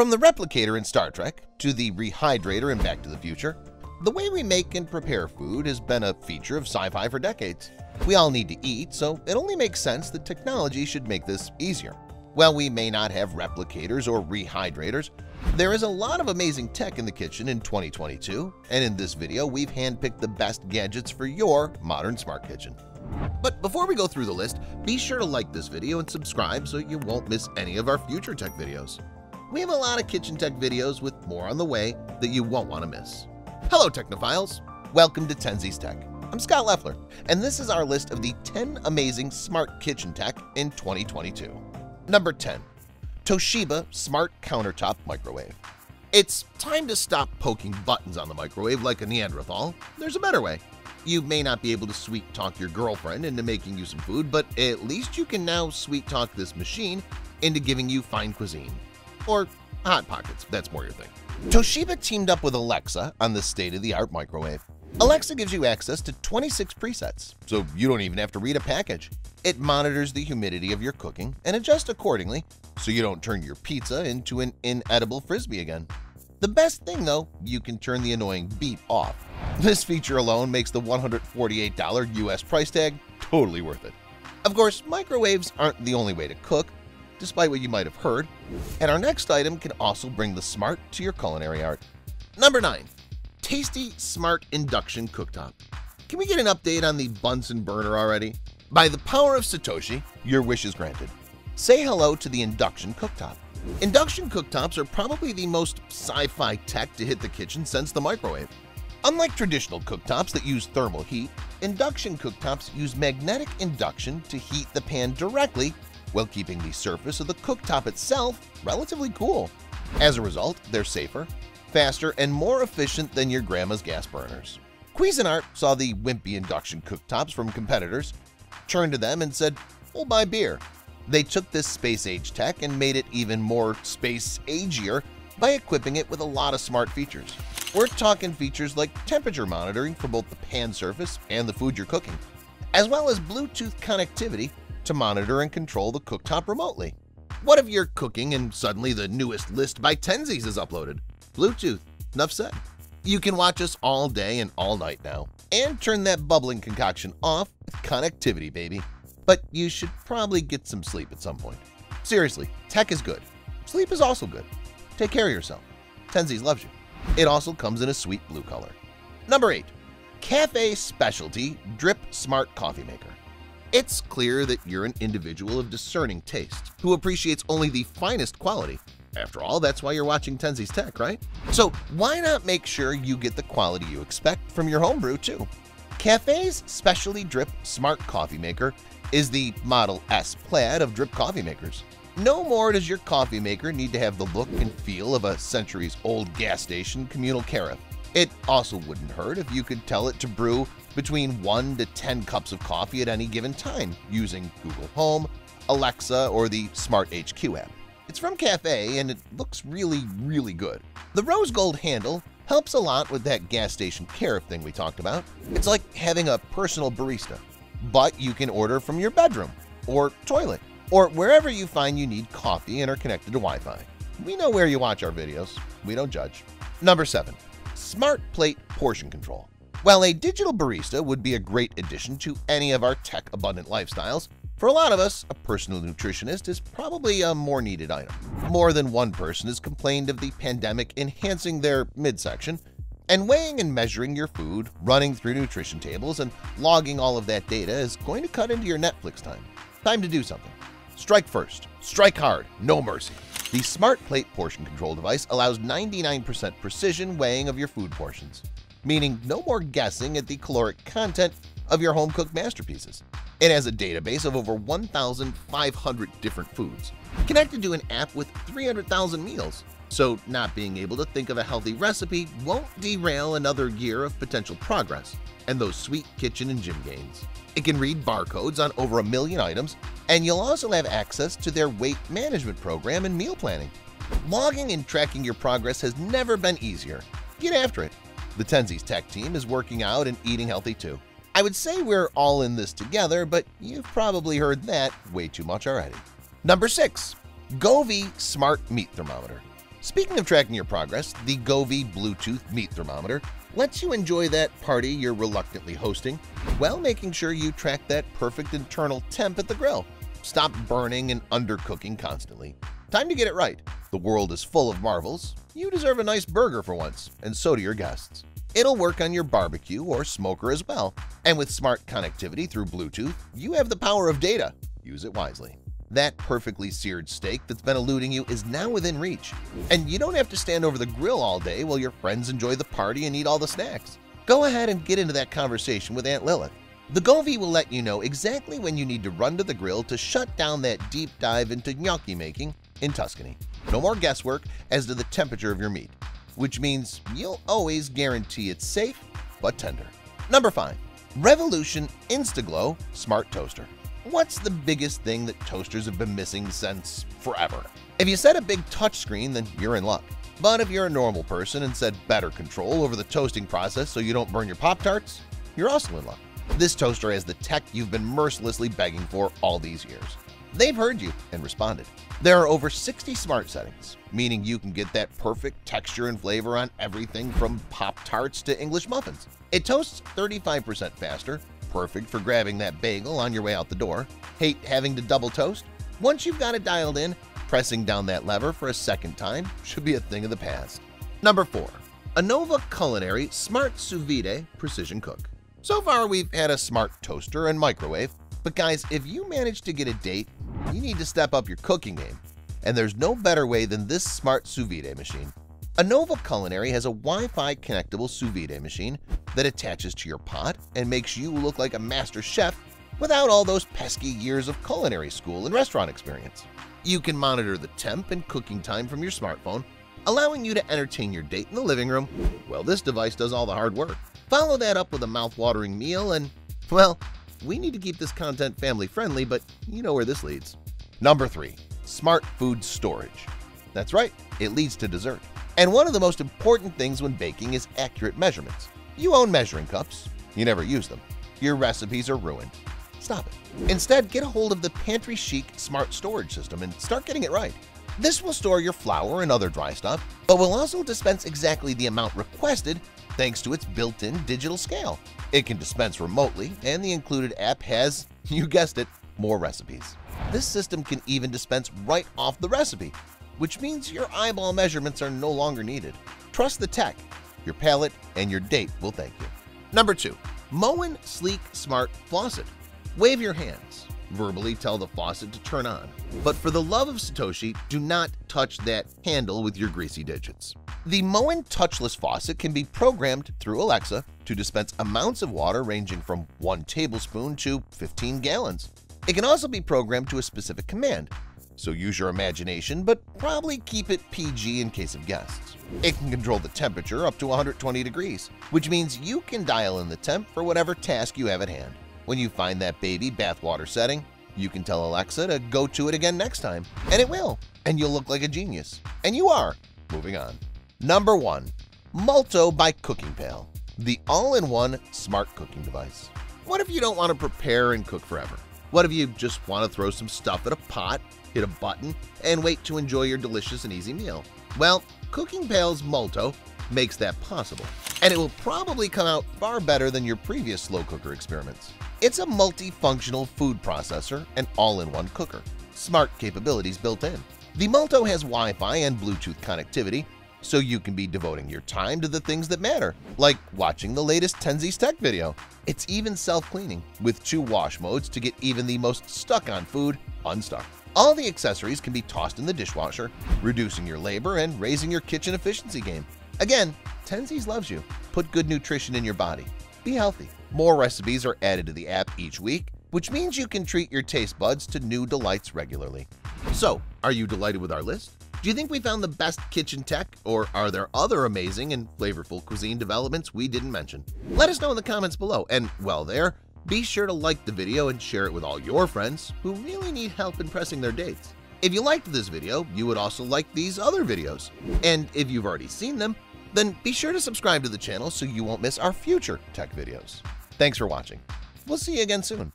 From the replicator in Star Trek to the rehydrator in Back to the Future, the way we make and prepare food has been a feature of sci-fi for decades. We all need to eat, so it only makes sense that technology should make this easier. While we may not have replicators or rehydrators, there is a lot of amazing tech in the kitchen in 2022, and in this video we've handpicked the best gadgets for your modern smart kitchen. But before we go through the list, be sure to like this video and subscribe so you won't miss any of our future tech videos. We have a lot of kitchen tech videos with more on the way that you won't want to miss. Hello Technophiles! Welcome to Tenzies Tech. I'm Scott Leffler, and this is our list of the 10 amazing smart kitchen tech in 2022. Number 10. Toshiba Smart Countertop Microwave It's time to stop poking buttons on the microwave like a Neanderthal. There's a better way. You may not be able to sweet-talk your girlfriend into making you some food, but at least you can now sweet-talk this machine into giving you fine cuisine. Or Hot Pockets, that's more your thing. Toshiba teamed up with Alexa on the state-of-the-art microwave. Alexa gives you access to 26 presets, so you don't even have to read a package. It monitors the humidity of your cooking and adjusts accordingly so you don't turn your pizza into an inedible frisbee again. The best thing, though, you can turn the annoying beep off. This feature alone makes the $148 US price tag totally worth it. Of course, microwaves aren't the only way to cook, despite what you might have heard, and our next item can also bring the smart to your culinary art. Number 9. Tasty Smart Induction Cooktop Can we get an update on the Bunsen burner already? By the power of Satoshi, your wish is granted. Say hello to the induction cooktop. Induction cooktops are probably the most sci-fi tech to hit the kitchen since the microwave. Unlike traditional cooktops that use thermal heat, induction cooktops use magnetic induction to heat the pan directly while keeping the surface of the cooktop itself relatively cool. As a result, they're safer, faster, and more efficient than your grandma's gas burners. Cuisinart saw the wimpy induction cooktops from competitors turned to them and said, we'll buy beer. They took this space-age tech and made it even more space-agier by equipping it with a lot of smart features. We're talking features like temperature monitoring for both the pan surface and the food you're cooking, as well as Bluetooth connectivity to monitor and control the cooktop remotely. What if you're cooking and suddenly the newest list by Tenzies is uploaded? Bluetooth, enough said. You can watch us all day and all night now, and turn that bubbling concoction off with connectivity, baby. But you should probably get some sleep at some point. Seriously, tech is good. Sleep is also good. Take care of yourself. Tenzies loves you. It also comes in a sweet blue color. Number 8. Cafe Specialty Drip Smart Coffee Maker It's clear that you're an individual of discerning taste who appreciates only the finest quality after all, that's why you're watching Tenzies Tech, right? So why not make sure you get the quality you expect from your homebrew too? Cafe's specially drip smart coffee maker is the Model S Plaid of drip coffee makers. No more does your coffee maker need to have the look and feel of a centuries-old gas station communal carafe. It also wouldn't hurt if you could tell it to brew between 1 to 10 cups of coffee at any given time using Google Home, Alexa, or the Smart HQ app. It's from Cafe and it looks really, really good. The rose gold handle helps a lot with that gas station carafe thing we talked about. It's like having a personal barista, but you can order from your bedroom or toilet or wherever you find you need coffee and are connected to Wi-Fi. We know where you watch our videos. We don't judge. Number 7. Smart Plate Portion Control While a digital barista would be a great addition to any of our tech-abundant lifestyles, for a lot of us, a personal nutritionist is probably a more needed item. More than one person has complained of the pandemic enhancing their midsection, and weighing and measuring your food, running through nutrition tables, and logging all of that data is going to cut into your Netflix time. Time to do something. Strike first. Strike hard. No mercy. The Smart Plate Portion Control device allows 99% precision weighing of your food portions, meaning no more guessing at the caloric content of your home-cooked masterpieces. It has a database of over 1,500 different foods, connected to an app with 300,000 meals, so not being able to think of a healthy recipe won't derail another year of potential progress and those sweet kitchen and gym gains. It can read barcodes on over a million items, and you'll also have access to their weight management program and meal planning. Logging and tracking your progress has never been easier. Get after it. The Tenzies tech team is working out and eating healthy too. I would say we're all in this together, but you've probably heard that way too much already. Number 6. Govee Smart Meat Thermometer Speaking of tracking your progress, the Govee Bluetooth Meat Thermometer lets you enjoy that party you're reluctantly hosting while making sure you track that perfect internal temp at the grill. Stop burning and undercooking constantly. Time to get it right. The world is full of marvels. You deserve a nice burger for once, and so do your guests. It'll work on your barbecue or smoker as well. And with smart connectivity through Bluetooth, you have the power of data. Use it wisely. That perfectly seared steak that's been eluding you is now within reach. And you don't have to stand over the grill all day while your friends enjoy the party and eat all the snacks. Go ahead and get into that conversation with Aunt Lilith. The Govee will let you know exactly when you need to run to the grill to shut down that deep dive into gnocchi making in Tuscany. No more guesswork as to the temperature of your meat, which means you'll always guarantee it's safe but tender. Number 5. Revolution InstaGLO Smart Toaster What's the biggest thing that toasters have been missing since forever? If you set a big touchscreen, then you're in luck. But if you're a normal person and set better control over the toasting process so you don't burn your Pop-Tarts, you're also in luck. This toaster has the tech you've been mercilessly begging for all these years. They've heard you and responded. There are over 60 smart settings, meaning you can get that perfect texture and flavor on everything from Pop-Tarts to English muffins. It toasts 35% faster, perfect for grabbing that bagel on your way out the door. Hate having to double toast? Once you've got it dialed in, pressing down that lever for a second time should be a thing of the past. Number 4. Anova Culinary Smart Sous Vide Precision Cook So far we've had a smart toaster and microwave, but guys, if you manage to get a date, you need to step up your cooking game. And there's no better way than this smart sous vide machine. Anova Culinary has a Wi-Fi connectable sous vide machine that attaches to your pot and makes you look like a master chef without all those pesky years of culinary school and restaurant experience. You can monitor the temp and cooking time from your smartphone, allowing you to entertain your date in the living room. Well, this device does all the hard work. Follow that up with a mouth-watering meal and, well, we need to keep this content family-friendly, but you know where this leads. Number 3. Smart Food Storage That's right, it leads to dessert. And one of the most important things when baking is accurate measurements. You own measuring cups. You never use them. Your recipes are ruined. Stop it. Instead, get a hold of the Pantry Chic Smart Storage System and start getting it right. This will store your flour and other dry stuff, but will also dispense exactly the amount requested thanks to its built-in digital scale. It can dispense remotely, and the included app has, you guessed it, more recipes. This system can even dispense right off the recipe, which means your eyeball measurements are no longer needed. Trust the tech your palate, and your date will thank you. Number 2. Moen Sleek Smart Faucet Wave your hands. Verbally tell the faucet to turn on. But for the love of Satoshi, do not touch that handle with your greasy digits. The Moen touchless faucet can be programmed through Alexa to dispense amounts of water ranging from 1 tablespoon to 15 gallons. It can also be programmed to a specific command, so use your imagination, but probably keep it PG in case of guests. It can control the temperature up to 120 degrees, which means you can dial in the temp for whatever task you have at hand. When you find that baby bathwater setting, you can tell Alexa to go to it again next time, and it will, and you'll look like a genius. And you are. Moving on. Number 1. Multo by Cooking Pal, the all-in-one smart cooking device. What if you don't want to prepare and cook forever? What if you just want to throw some stuff in a pot hit a button, and wait to enjoy your delicious and easy meal. Well, Cooking Pal's Multo makes that possible, and it will probably come out far better than your previous slow cooker experiments. It's a multifunctional food processor and all-in-one cooker, smart capabilities built in. The Multo has Wi-Fi and Bluetooth connectivity, so you can be devoting your time to the things that matter, like watching the latest Tenzies Tech video. It's even self-cleaning, with two wash modes to get even the most stuck-on food unstuck. All the accessories can be tossed in the dishwasher, reducing your labor and raising your kitchen efficiency game. Again, Tenzies loves you. Put good nutrition in your body. Be healthy. More recipes are added to the app each week, which means you can treat your taste buds to new delights regularly. So, are you delighted with our list? Do you think we found the best kitchen tech, or are there other amazing and flavorful cuisine developments we didn't mention? Let us know in the comments below, and while there, be sure to like the video and share it with all your friends who really need help impressing their dates. If you liked this video, you would also like these other videos. And if you've already seen them, then be sure to subscribe to the channel so you won't miss our future tech videos. Thanks for watching. We'll see you again soon.